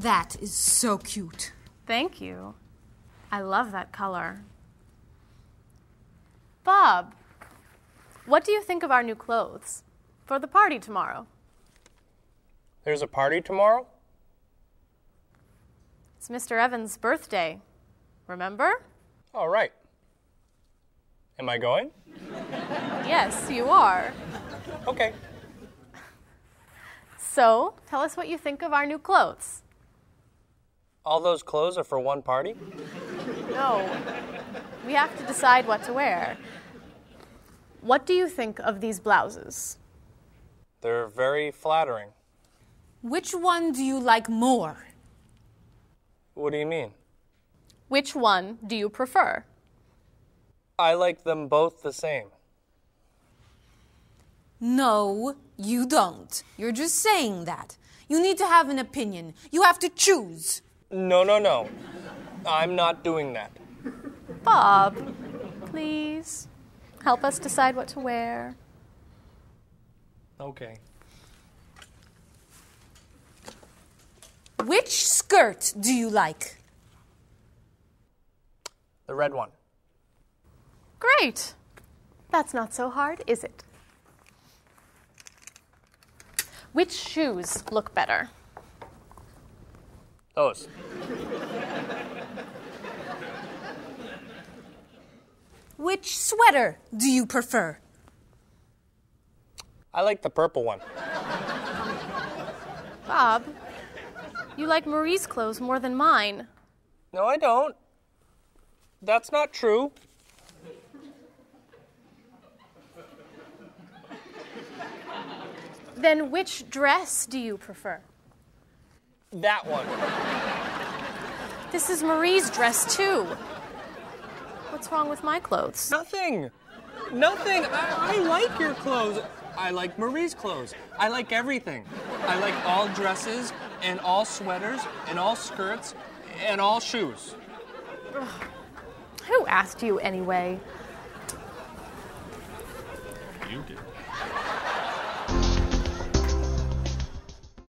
That is so cute. Thank you. I love that color. Bob, what do you think of our new clothes for the party tomorrow? There's a party tomorrow? It's Mr. Evans' birthday. Remember? All right. Am I going? Yes, you are. Okay. So, tell us what you think of our new clothes. All those clothes are for one party? No. We have to decide what to wear. What do you think of these blouses? They're very flattering. Which one do you like more? What do you mean? Which one do you prefer? I like them both the same. No, you don't. You're just saying that. You need to have an opinion. You have to choose. No, no, no. I'm not doing that. Bob, please help us decide what to wear. Okay. Which skirt do you like? The red one. Great. That's not so hard, is it? Which shoes look better? Those. Which sweater do you prefer? I like the purple one. Bob, you like Marie's clothes more than mine. No, I don't. That's not true. Then which dress do you prefer? That one. This is Marie's dress, too. What's wrong with my clothes? Nothing. Nothing. I, I like your clothes. I like Marie's clothes. I like everything. I like all dresses and all sweaters and all skirts and all shoes. Who asked you anyway? You did.